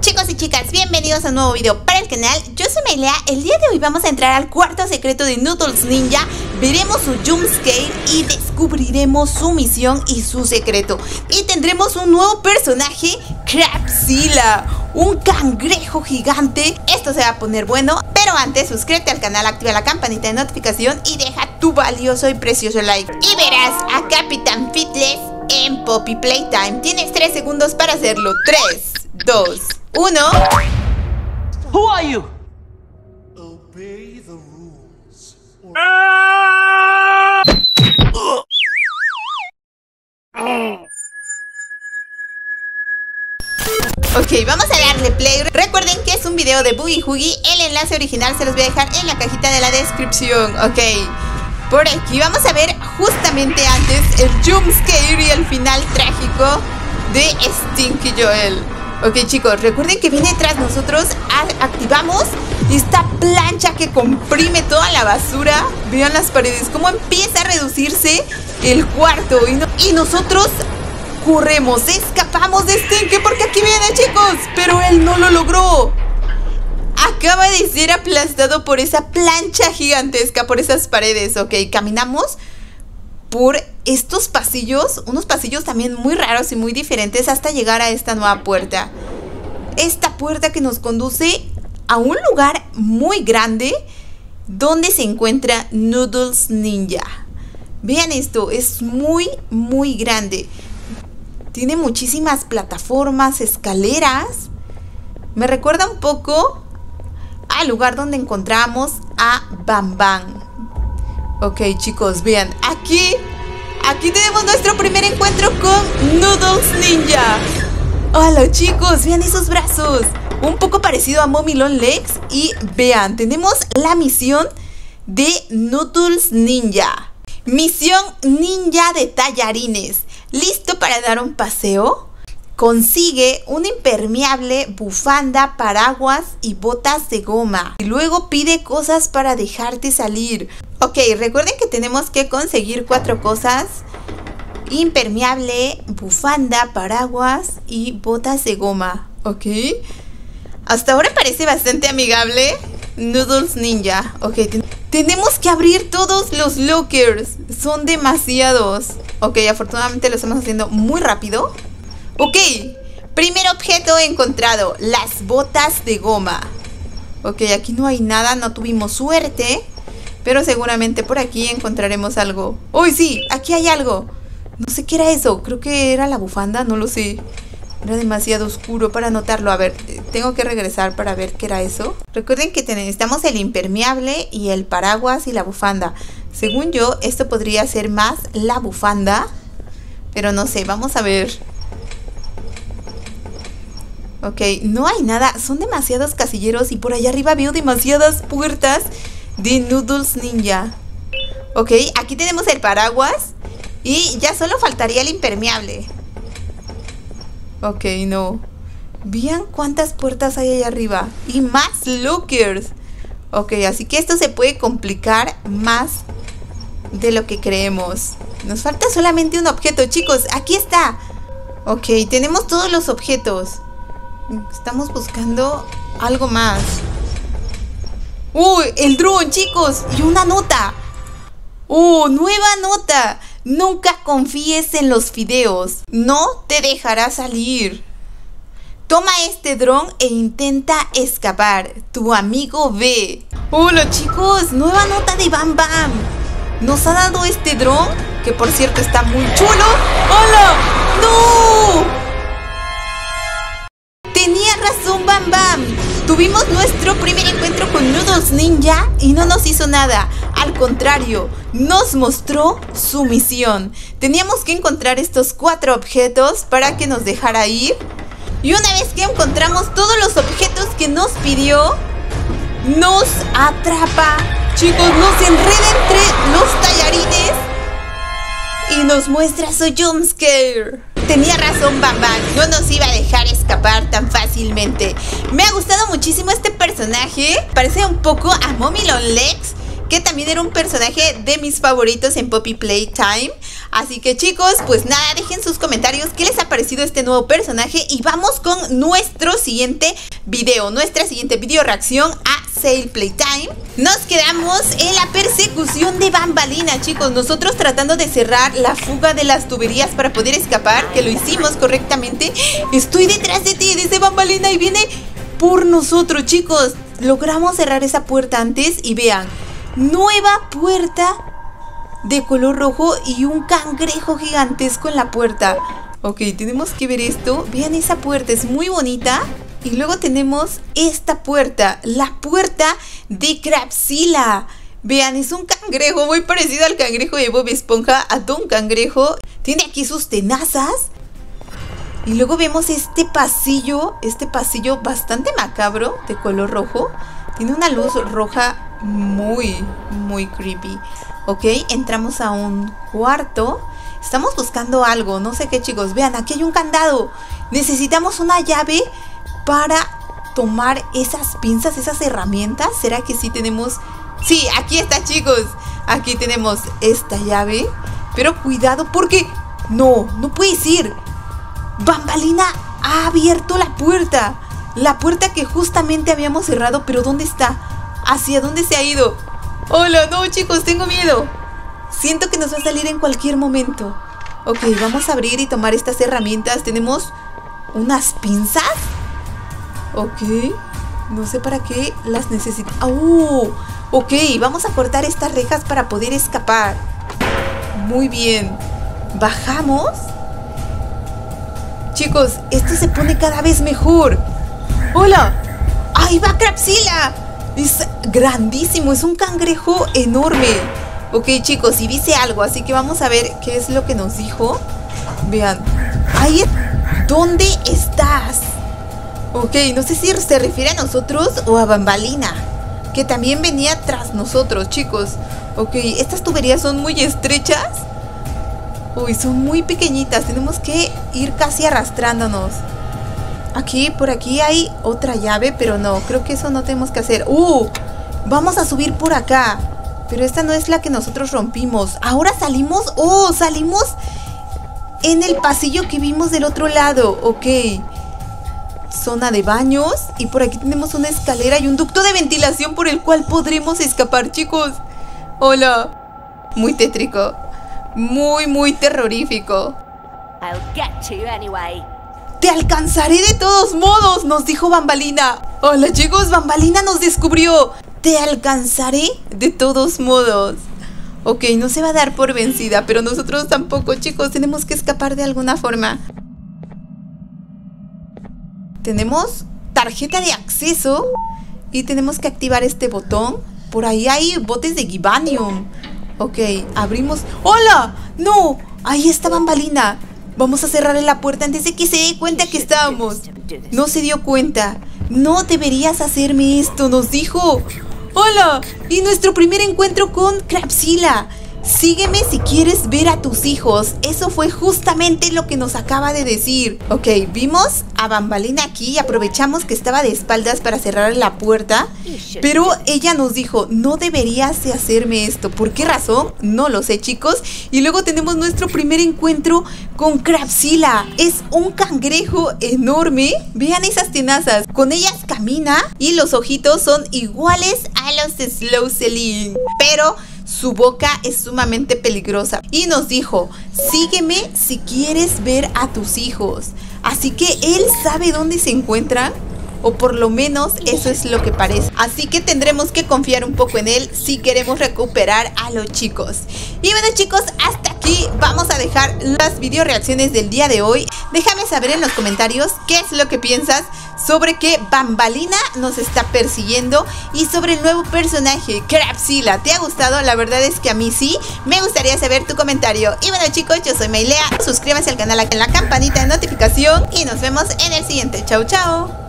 Chicos y chicas, bienvenidos a un nuevo video para el canal, yo soy Melea, el día de hoy vamos a entrar al cuarto secreto de Noodles Ninja. Veremos su jumpscare y descubriremos su misión y su secreto. Y tendremos un nuevo personaje, Crabzilla, un cangrejo gigante. Esto se va a poner bueno, pero antes suscríbete al canal, activa la campanita de notificación y deja tu valioso y precioso like. Y verás a Capitán Fitness en Poppy Playtime Tienes 3 segundos para hacerlo, 3, 2, 1 Who are you? Obey the rules. Ok, vamos a darle play. Recuerden que es un video de Boogie Hoogie. El enlace original se los voy a dejar en la cajita de la descripción. Ok, por aquí vamos a ver justamente antes el jumpscare y el final trágico de Stinky Joel. Ok chicos, recuerden que viene tras nosotros, activamos esta plancha que comprime toda la basura. Vean las paredes, cómo empieza a reducirse el cuarto y, y nosotros corremos, escapamos de Stinky porque aquí viene chicos, pero él no lo logró. Acaba de ser aplastado por esa plancha gigantesca, por esas paredes, ok, caminamos por estos pasillos, unos pasillos también muy raros y muy diferentes hasta llegar a esta nueva puerta. Esta puerta que nos conduce a un lugar muy grande donde se encuentra Noodles Ninja. Vean esto, es muy, muy grande. Tiene muchísimas plataformas, escaleras. Me recuerda un poco al lugar donde encontramos a Bam Bam. Ok, chicos, vean, aquí, aquí tenemos nuestro primer encuentro con Noodles Ninja. Hola, chicos, vean esos brazos. Un poco parecido a Mommy Long Legs. Y vean, tenemos la misión de Noodles Ninja. Misión Ninja de tallarines. ¿Listo para dar un paseo? Consigue un impermeable, bufanda, paraguas y botas de goma. Y luego pide cosas para dejarte salir. Ok, recuerden que tenemos que conseguir cuatro cosas. Impermeable, bufanda, paraguas y botas de goma. Ok. Hasta ahora parece bastante amigable. Noodles Ninja. Ok, tenemos que abrir todos los lockers. Son demasiados. Ok, afortunadamente lo estamos haciendo muy rápido. Ok, primer objeto encontrado. Las botas de goma. Ok, aquí no hay nada, no tuvimos suerte. Pero seguramente por aquí encontraremos algo. ¡Uy, sí! Aquí hay algo. No sé qué era eso. Creo que era la bufanda, no lo sé. Era demasiado oscuro para notarlo. A ver, eh, tengo que regresar para ver qué era eso. Recuerden que necesitamos el impermeable y el paraguas y la bufanda. Según yo, esto podría ser más la bufanda. Pero no sé, vamos a ver. Ok, no hay nada. Son demasiados casilleros y por allá arriba veo demasiadas puertas de Noodles Ninja. Ok, aquí tenemos el paraguas y ya solo faltaría el impermeable. Ok, no. Vean cuántas puertas hay ahí arriba. Y más lockers. Ok, así que esto se puede complicar más de lo que creemos. Nos falta solamente un objeto, chicos. Aquí está. Ok, tenemos todos los objetos. Estamos buscando algo más. ¡Uy! El dron, chicos. Y una nota. ¡Oh! Nueva nota. Nunca confíes en los fideos. No te dejará salir. Toma este dron e intenta escapar. Tu amigo ve. Hola chicos, nueva nota de Bam Bam. Nos ha dado este dron, que por cierto está muy chulo. ¡Hola! Ninja y no nos hizo nada. Al contrario, nos mostró su misión. Teníamos que encontrar estos cuatro objetos para que nos dejara ir. Y una vez que encontramos todos los objetos que nos pidió, nos atrapa. Chicos, nos enreda entre los tallarines y nos muestra su jumpscare. Tenía razón Bam no nos iba a dejar escapar tan fácilmente. Me ha gustado muchísimo este personaje, parece un poco a Mommy Long Legs, que también era un personaje de mis favoritos en Poppy Playtime. Así que chicos, pues nada, dejen sus comentarios qué les ha parecido este nuevo personaje y vamos con nuestro siguiente video, nuestra siguiente video reacción a Sale Playtime. Nos quedamos en la persecución de Bambalina, chicos, nosotros tratando de cerrar la fuga de las tuberías para poder escapar, que lo hicimos correctamente. Estoy detrás de ti, dice Bambalina y viene por nosotros, chicos. Logramos cerrar esa puerta antes y vean, nueva puerta de color rojo y un cangrejo gigantesco en la puerta. Ok, tenemos que ver esto. Vean esa puerta, es muy bonita. Y luego tenemos esta puerta, la puerta de Crapsila. Vean, es un cangrejo muy parecido al cangrejo de Bob Esponja, a Don Cangrejo. Tiene aquí sus tenazas. Y luego vemos este pasillo, este pasillo bastante macabro de color rojo. Tiene una luz roja muy, muy creepy. Ok, entramos a un cuarto. Estamos buscando algo, no sé qué chicos. Vean, aquí hay un candado. Necesitamos una llave para tomar esas pinzas, esas herramientas. ¿Será que sí tenemos? Sí, aquí está chicos. Aquí tenemos esta llave. Pero cuidado porque... No, no puedes ir. Bambalina ha abierto la puerta. La puerta que justamente habíamos cerrado, pero ¿dónde está? ¿Hacia dónde se ha ido? Hola, no chicos, tengo miedo. Siento que nos va a salir en cualquier momento. Ok, vamos a abrir y tomar estas herramientas. Tenemos unas pinzas. Ok, no sé para qué las necesito. ¡Oh! Ok, vamos a cortar estas rejas para poder escapar. Muy bien. Bajamos. Chicos, esto se pone cada vez mejor. ¡Hola! ¡Ahí va Crapsila! Es grandísimo, es un cangrejo enorme. Ok, chicos, y dice algo, así que vamos a ver qué es lo que nos dijo. Vean, ahí, ¿dónde estás? Ok, no sé si se refiere a nosotros o a Bambalina, que también venía tras nosotros, chicos. Ok, estas tuberías son muy estrechas. Uy, son muy pequeñitas, tenemos que ir casi arrastrándonos. Aquí, por aquí hay otra llave, pero no, creo que eso no tenemos que hacer. ¡Uh! Vamos a subir por acá. Pero esta no es la que nosotros rompimos. Ahora salimos... ¡Oh! Salimos en el pasillo que vimos del otro lado. Ok. Zona de baños. Y por aquí tenemos una escalera y un ducto de ventilación por el cual podremos escapar, chicos. Hola. Muy tétrico. Muy, muy terrorífico. I'll get you anyway. Te alcanzaré de todos modos, nos dijo Bambalina. Hola chicos, Bambalina nos descubrió. Te alcanzaré de todos modos. Ok, no se va a dar por vencida, pero nosotros tampoco, chicos. Tenemos que escapar de alguna forma. Tenemos tarjeta de acceso y tenemos que activar este botón. Por ahí hay botes de Gibanium. Ok, abrimos. ¡Hola! ¡No! Ahí está Bambalina. Vamos a cerrarle la puerta antes de que se dé cuenta que estábamos. No se dio cuenta. No deberías hacerme esto, nos dijo. ¡Hola! Y nuestro primer encuentro con Crapsila. Sígueme si quieres ver a tus hijos. Eso fue justamente lo que nos acaba de decir. Ok, vimos a Bambalina aquí y aprovechamos que estaba de espaldas para cerrar la puerta. Pero ella nos dijo, no deberías de hacerme esto. ¿Por qué razón? No lo sé, chicos. Y luego tenemos nuestro primer encuentro con Crapsila. Es un cangrejo enorme. Vean esas tenazas. Con ellas camina y los ojitos son iguales a los de Slow Celine. Pero su boca es sumamente peligrosa. Y nos dijo, sígueme si quieres ver a tus hijos. Así que él sabe dónde se encuentran. O por lo menos eso es lo que parece. Así que tendremos que confiar un poco en él si queremos recuperar a los chicos. Y bueno chicos, hasta aquí vamos a dejar las video reacciones del día de hoy. Déjame saber en los comentarios qué es lo que piensas sobre que Bambalina nos está persiguiendo y sobre el nuevo personaje, Crapsila. ¿Te ha gustado? La verdad es que a mí sí. Me gustaría saber tu comentario. Y bueno chicos, yo soy Mailea. Suscríbanse al canal aquí en la campanita de notificación y nos vemos en el siguiente. Chau, chau.